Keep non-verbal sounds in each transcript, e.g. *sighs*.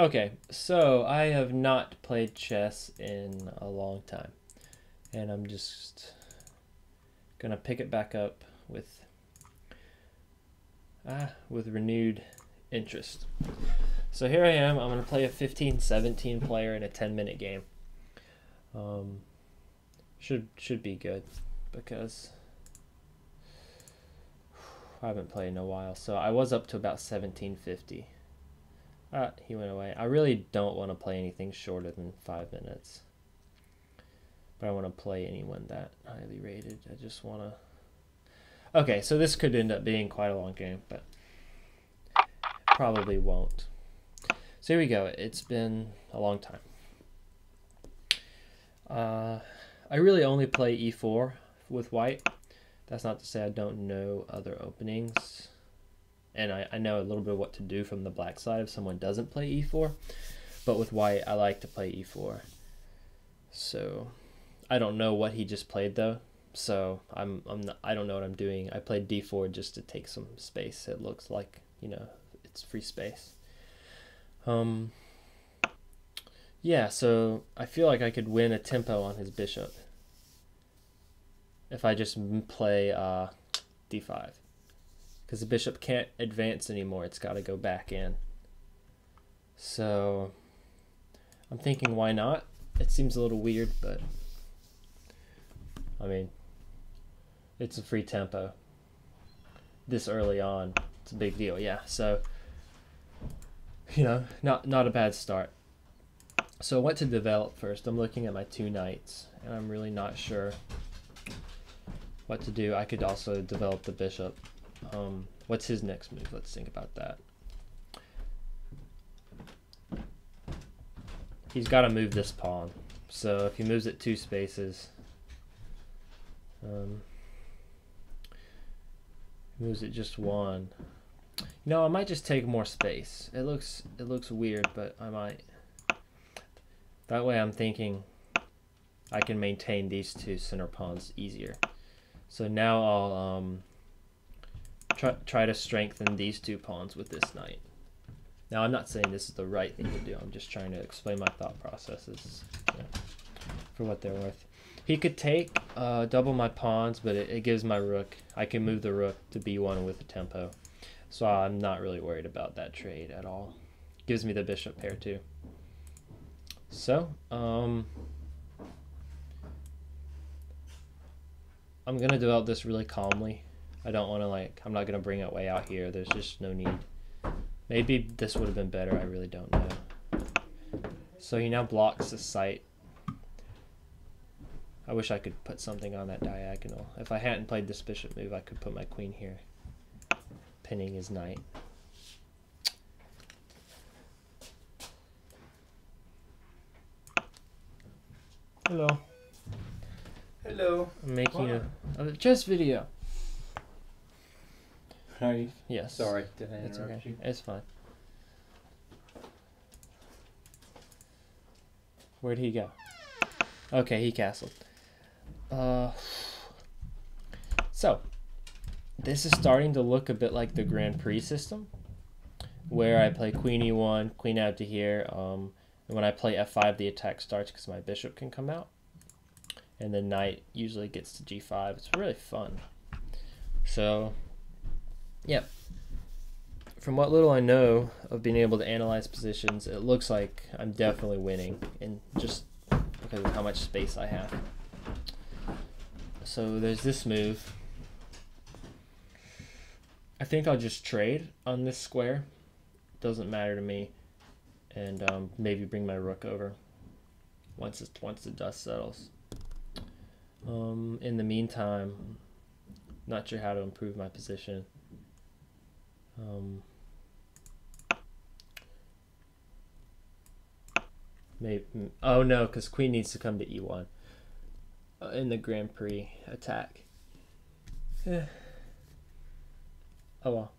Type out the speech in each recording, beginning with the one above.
Okay, so I have not played chess in a long time, and I'm just gonna pick it back up with ah with renewed interest. So here I am. I'm gonna play a 15-17 player in a 10-minute game. Um, should should be good because I haven't played in a while. So I was up to about 1750. Uh, he went away. I really don't want to play anything shorter than five minutes. But I want to play anyone that highly rated. I just want to... Okay, so this could end up being quite a long game, but probably won't. So here we go. It's been a long time. Uh, I really only play e4 with white. That's not to say I don't know other openings and I, I know a little bit of what to do from the black side if someone doesn't play e4 but with white I like to play e4 so I don't know what he just played though so I'm, I'm not, I don't know what I'm doing. I played d4 just to take some space it looks like you know it's free space. Um yeah so I feel like I could win a tempo on his bishop if I just play uh, d5 because the bishop can't advance anymore. It's got to go back in. So I'm thinking, why not? It seems a little weird, but I mean, it's a free tempo this early on. It's a big deal, yeah. So you know, not not a bad start. So what to develop first? I'm looking at my two knights, and I'm really not sure what to do. I could also develop the bishop. Um, what's his next move? Let's think about that. He's got to move this pawn. So if he moves it two spaces, um, moves it just one. You know, I might just take more space. It looks it looks weird, but I might. That way, I'm thinking I can maintain these two center pawns easier. So now I'll um, try, try to strengthen these two pawns with this knight. Now, I'm not saying this is the right thing to do. I'm just trying to explain my thought processes for what they're worth. He could take uh, double my pawns, but it, it, gives my rook. I can move the rook to b1 with a tempo. So I'm not really worried about that trade at all. Gives me the bishop pair too. So, um, I'm going to develop this really calmly. I don't want to like, I'm not going to bring it way out here. There's just no need. Maybe this would have been better. I really don't know. So he now blocks the sight. I wish I could put something on that diagonal. If I hadn't played this bishop move, I could put my queen here, pinning his knight. Hello. Hello. I'm making a, a chess video. You? Yes. Sorry, did I It's okay. you? It's fine. Where'd he go? Okay, he castled. Uh, so, this is starting to look a bit like the Grand Prix system, where I play Queen E1, Queen out to here, um, and when I play F5, the attack starts because my bishop can come out, and the knight usually gets to G5. It's really fun. So, yeah. From what little I know of being able to analyze positions, it looks like I'm definitely winning, and just because of how much space I have. So there's this move. I think I'll just trade on this square. Doesn't matter to me, and um, maybe bring my rook over once it's once the dust settles. Um, in the meantime, not sure how to improve my position. Um, maybe. Oh no, because queen needs to come to e1 uh, in the Grand Prix attack. oh well.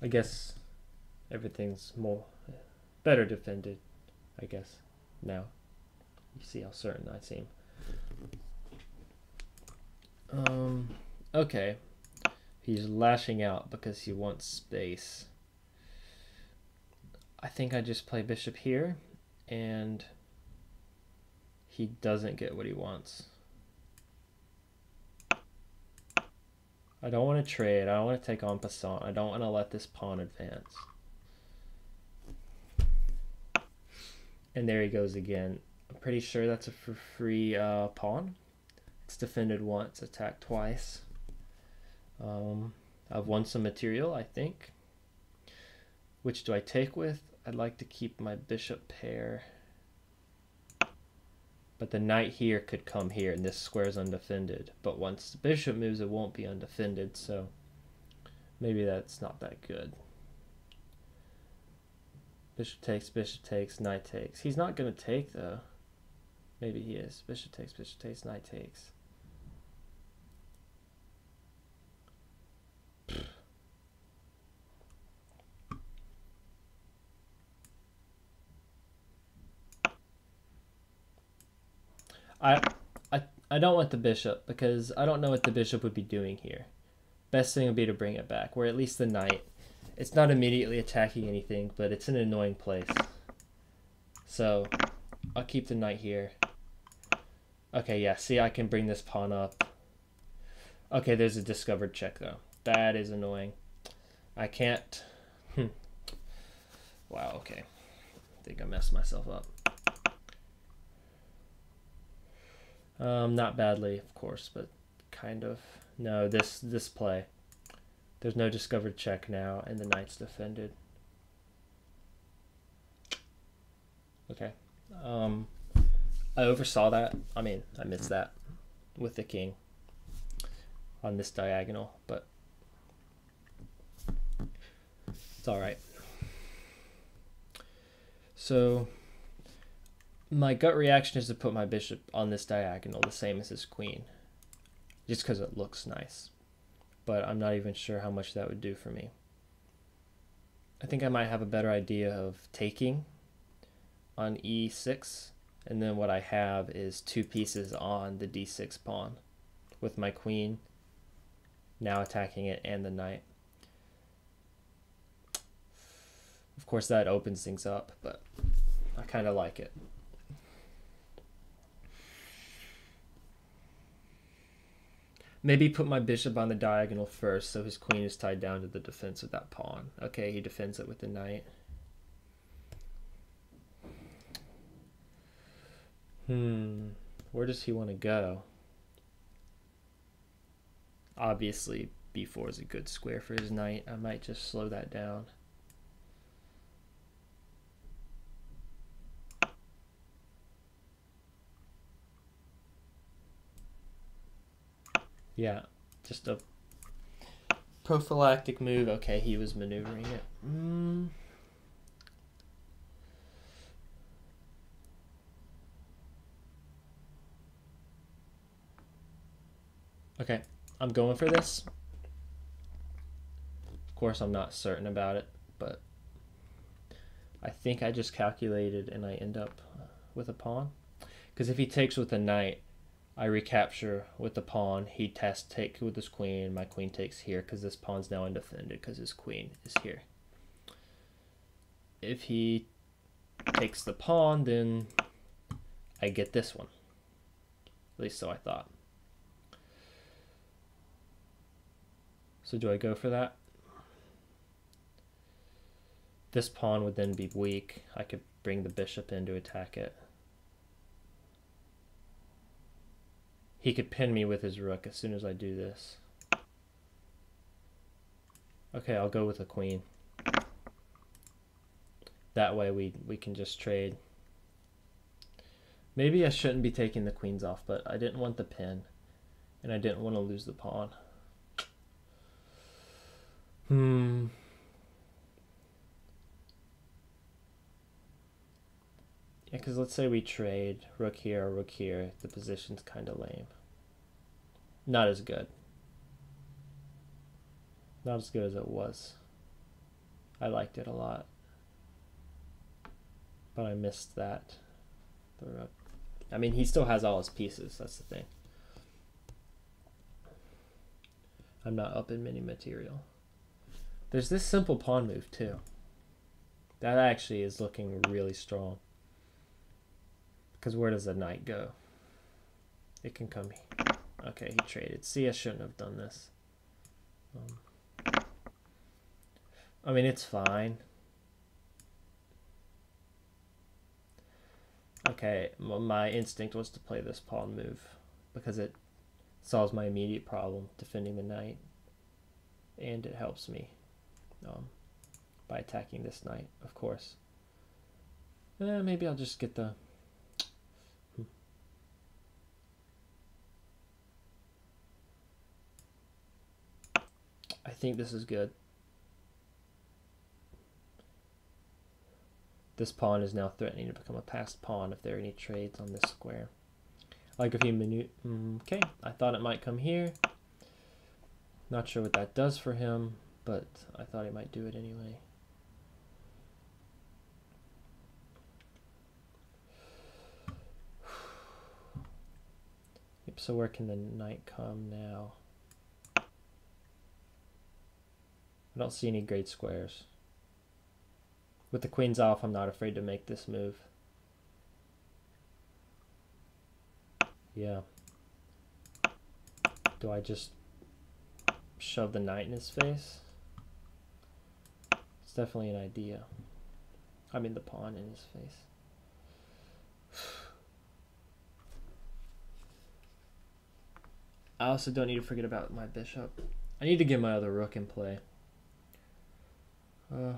I guess everything's more better defended. I guess now. You see how certain I seem. Um, Okay. He's lashing out because he wants space. I think I just play bishop here and he doesn't get what he wants. I don't want to trade. I don't want to take en passant. I don't want to let this pawn advance. And there he goes again. Pretty sure that's a for free uh, pawn. It's defended once, attacked twice. Um, I've won some material, I think. Which do I take with? I'd like to keep my bishop pair. But the knight here could come here, and this square is undefended. But once the bishop moves, it won't be undefended, so maybe that's not that good. Bishop takes, bishop takes, knight takes. He's not going to take, though. Maybe he is. Bishop takes, bishop takes, knight takes. I, I, I don't want the bishop because I don't know what the bishop would be doing here. Best thing would be to bring it back, where at least the knight, it's not immediately attacking anything, but it's an annoying place. So, I'll keep the knight here. Okay, yeah, see, I can bring this pawn up. Okay, there's a discovered check, though. That is annoying. I can't... Hmm. Wow, okay. I think I messed myself up. Um, not badly, of course, but kind of. No, this this play. There's no discovered check now, and the knight's defended. Okay. Um, I oversaw that. I mean, I missed that with the king on this diagonal, but it's all right. So my gut reaction is to put my bishop on this diagonal the same as his queen just because it looks nice but I'm not even sure how much that would do for me I think I might have a better idea of taking on e6 and then what I have is two pieces on the d6 pawn with my queen now attacking it and the knight of course that opens things up but I kind of like it Maybe put my bishop on the diagonal first so his queen is tied down to the defense of that pawn. Okay, he defends it with the knight. Hmm, where does he want to go? Obviously, b4 is a good square for his knight. I might just slow that down. Yeah, just a prophylactic move. Okay, he was maneuvering it. Mm. Okay, I'm going for this. Of course, I'm not certain about it, but I think I just calculated and I end up with a pawn. Because if he takes with a knight, I recapture with the pawn. He tests take with his queen. My queen takes here because this pawn's now undefended because his queen is here. If he takes the pawn, then I get this one. At least so I thought. So do I go for that? This pawn would then be weak. I could bring the bishop in to attack it. He could pin me with his rook as soon as I do this. Okay, I'll go with a queen. That way we, we can just trade. Maybe I shouldn't be taking the queens off, but I didn't want the pin. And I didn't want to lose the pawn. Hmm. Yeah, because let's say we trade rook here, rook here. The position's kind of lame. Not as good. Not as good as it was. I liked it a lot. But I missed that. The rook. I mean, he still has all his pieces. That's the thing. I'm not up in many material. There's this simple pawn move too. That actually is looking really strong. Because where does the knight go? It can come here. Okay, he traded. See, I shouldn't have done this. Um, I mean, it's fine. Okay, my instinct was to play this pawn move because it solves my immediate problem defending the knight and it helps me um, by attacking this knight, of course. Eh, maybe I'll just get the... I think this is good. This pawn is now threatening to become a passed pawn if there are any trades on this square. Like if manu- mm, okay, I thought it might come here. Not sure what that does for him, but I thought he might do it anyway. *sighs* Yep, so where can the knight come now? I don't see any great squares. With the queens off, I'm not afraid to make this move. Yeah. Do I just shove the knight in his face? It's definitely an idea. I mean the pawn in his face. *sighs* I also don't need to forget about my bishop. I need to get my other rook in play. Uh,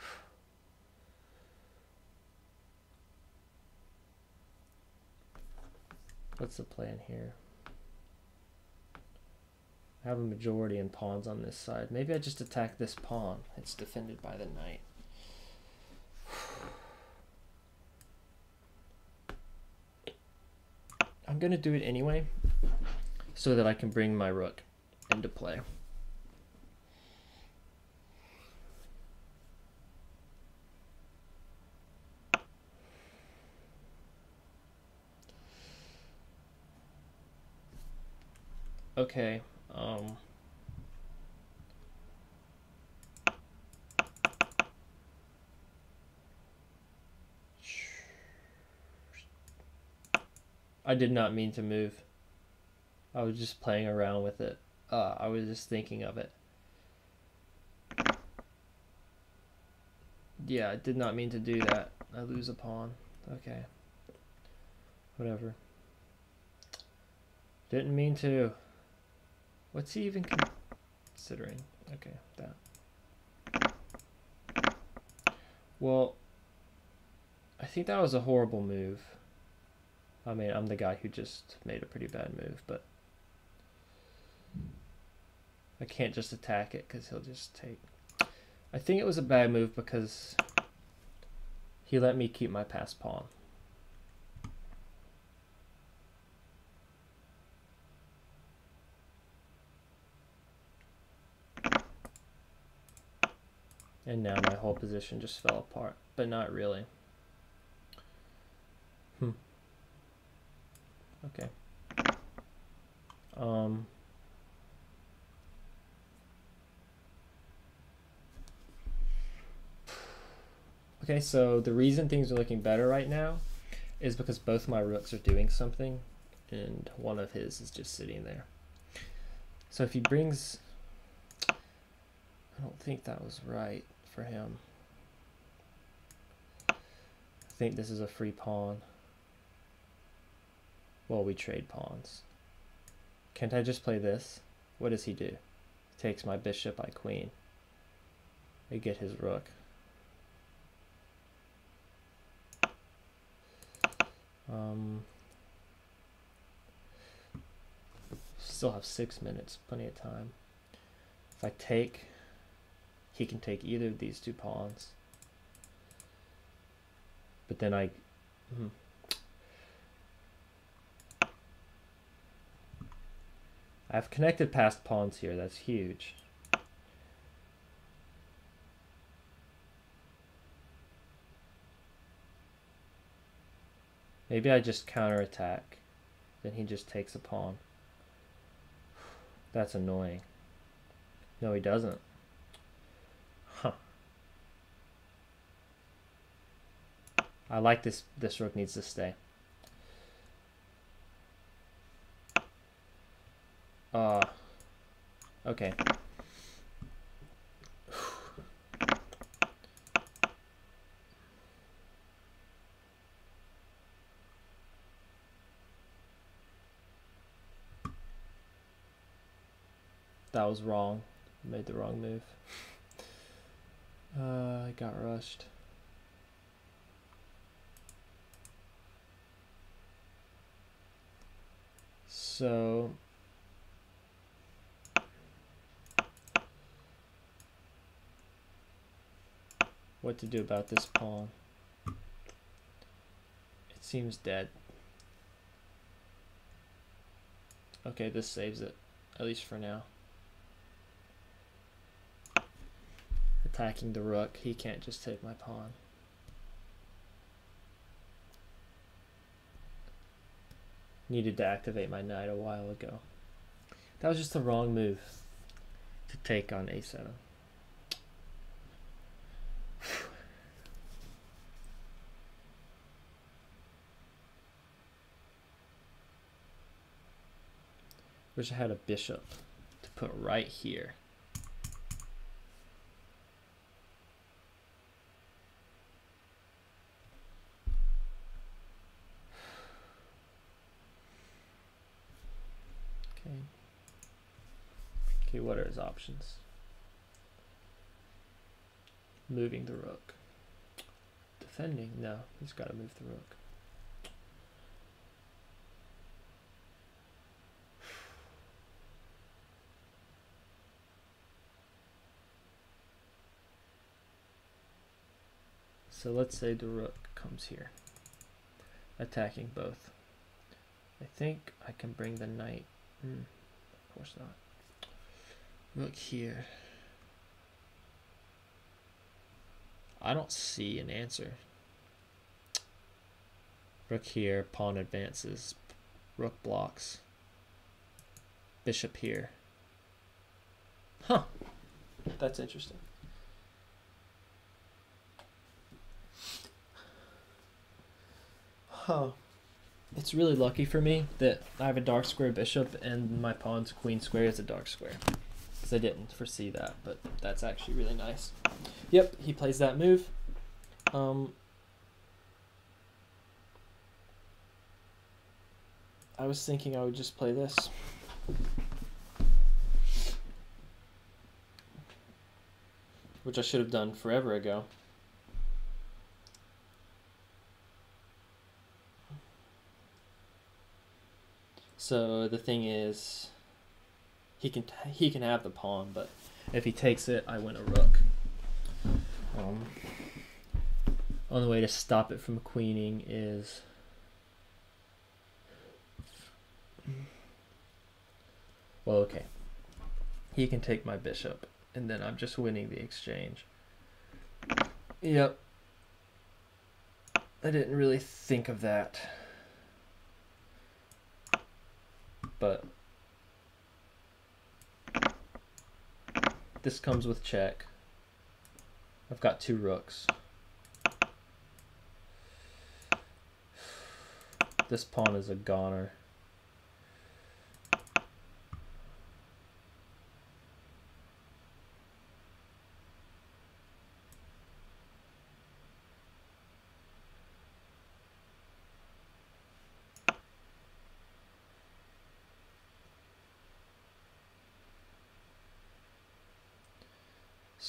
*sighs* What's the plan here? Have a majority in pawns on this side. Maybe I just attack this pawn. It's defended by the knight. *sighs* I'm going to do it anyway so that I can bring my rook into play. Okay. Um, I did not mean to move. I was just playing around with it. Uh, I was just thinking of it. Yeah, I did not mean to do that. I lose a pawn. Okay. Whatever. Didn't mean to. What's he even considering? Okay, that. Well, I think that was a horrible move. I mean, I'm the guy who just made a pretty bad move, but I can't just attack it because he'll just take. I think it was a bad move because he let me keep my passed pawn. And now my whole position just fell apart, but not really. Hmm. Okay. Um. Okay, so the reason things are looking better right now is because both my rooks are doing something and one of his is just sitting there. So if he brings... I don't think that was right for him. I think this is a free pawn. Well, we trade pawns. Can't I just play this? What does he do? Takes my bishop, I queen. I get his rook. Um, still have six minutes, plenty of time. If I take he can take either of these two pawns. But then I... Hmm. I have connected passed pawns here, that's huge. Maybe I just counterattack. Then he just takes a pawn. *sighs* That's annoying. No, he doesn't. Huh. I like this. This rook needs to stay. Uh, okay. That was wrong. Made the wrong move. *laughs* Uh, I got rushed. So what to do about this pawn? It seems dead. Okay, this saves it, at least for now. Attacking the rook, he can't just take my pawn. Needed to activate my knight a while ago. That was just the wrong move to take on a7. *sighs* Wish I had a bishop to put right here. Okay. Okay, what are his options? Moving the rook. Defending? No, he's got to move the rook. So let's say the rook comes here, attacking both. I think I can bring the knight. Hmm, of course not. Look here. I don't see an answer. Rook here, pawn advances, rook blocks, bishop here. Huh, that's interesting. Huh. It's really lucky for me that I have a dark square bishop and my pawn's queen square is a dark square. Because I didn't foresee that, but that's actually really nice. Yep, he plays that move. Um, I was thinking I would just play this. Which I should have done forever ago. So the thing is, he can he can have the pawn, but if he takes it, I win a rook. Um, only way to stop it from queening is well, okay. He can take my bishop, and then I'm just winning the exchange. Yep. I didn't really think of that. But this comes with check. I've got two rooks. This pawn is a goner.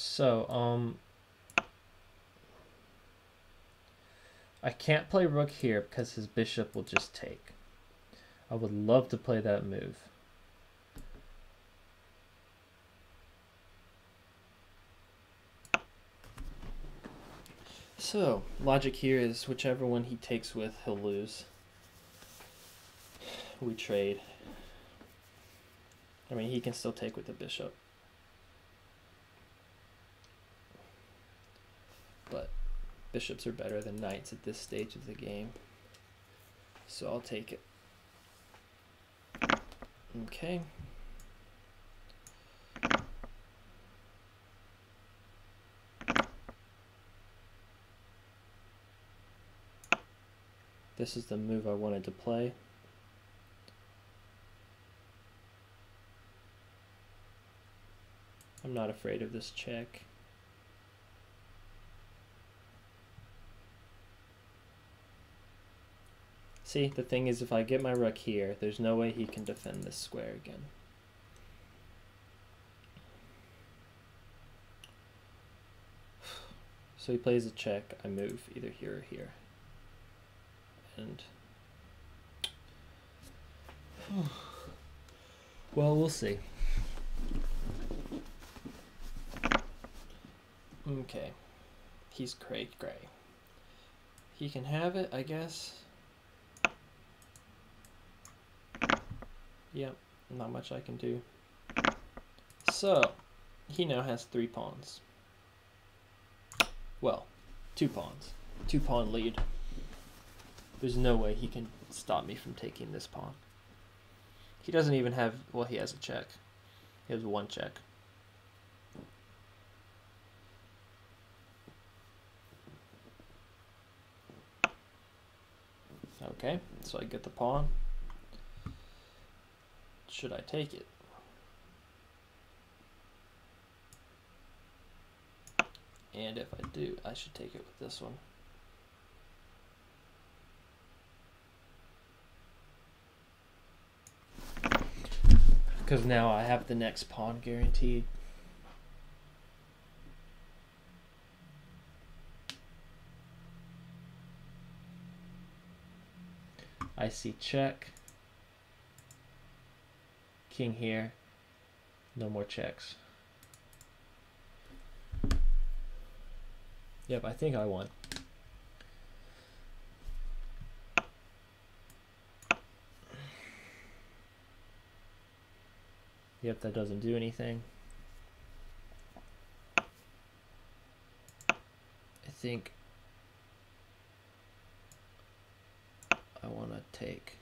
So, um, I can't play rook here because his bishop will just take. I would love to play that move. So, logic here is whichever one he takes with, he'll lose. We trade. I mean, he can still take with the bishop. Bishops are better than knights at this stage of the game. So I'll take it. Okay. This is the move I wanted to play. I'm not afraid of this check. See, the thing is if I get my rook here, there's no way he can defend this square again. *sighs* So he plays a check, I move either here or here. And *sighs* well, we'll see. Okay. He's great gray. He can have it, I guess. Yep, not much I can do. So, he now has three pawns. Well, two pawns. Two pawn lead. There's no way he can stop me from taking this pawn. He doesn't even have, well, he has a check. He has one check. Okay, so I get the pawn. Should I take it? And if I do, I should take it with this one. Because now I have the next pawn guaranteed. I see check. King here. No more checks. Yep, I think I won. Yep, that doesn't do anything. I think I want to take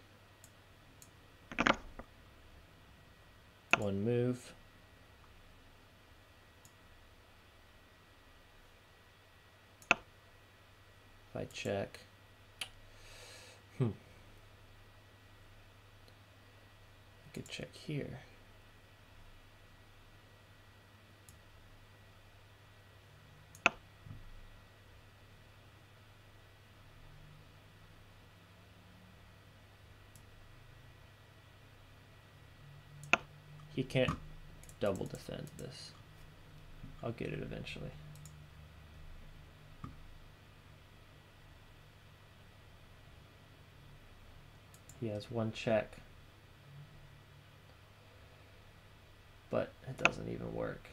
one move. If I check, hmm, I could check here. He can't double defend this. I'll get it eventually. He has one check. But it doesn't even work.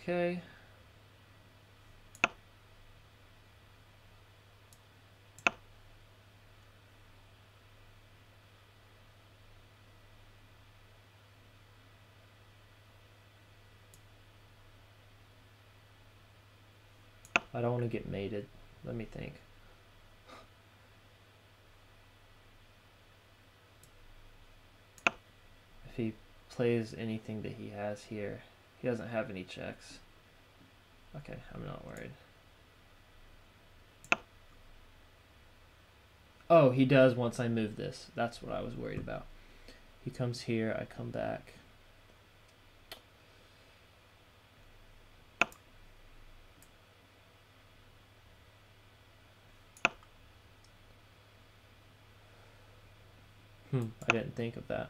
Okay. I don't want to get mated. Let me think. If he plays anything that he has here, he doesn't have any checks. Okay, I'm not worried. Oh, he does once I move this. That's what I was worried about. He comes here, I come back. Hmm, I didn't think of that.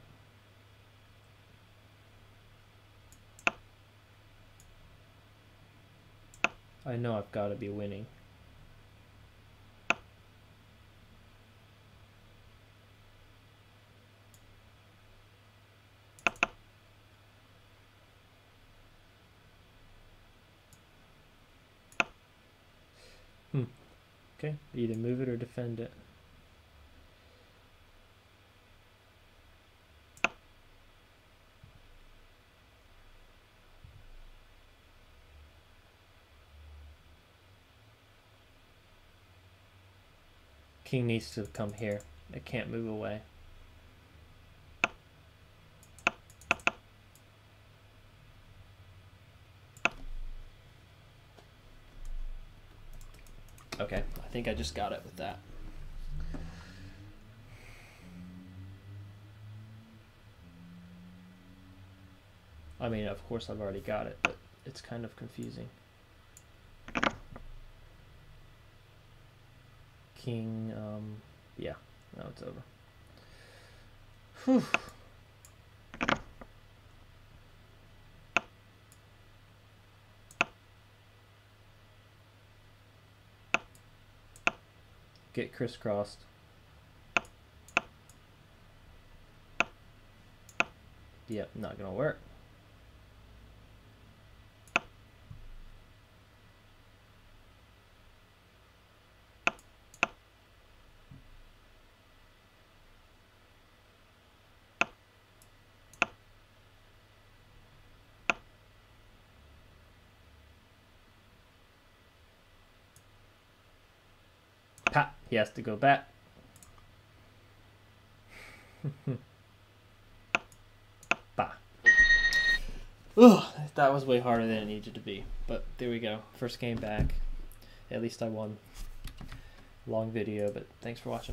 I know I've got to be winning. Hmm. Okay, either move it or defend it. King needs to come here. It can't move away. Okay, I think I just got it with that. I mean, of course I've already got it, but it's kind of confusing. King, um, yeah, now it's over. Whew. Get crisscrossed. Yep, not gonna work. He has to go back. *laughs* bah. Ugh, that was way harder than it needed to be. But there we go. First game back. At least I won. Long video, but thanks for watching.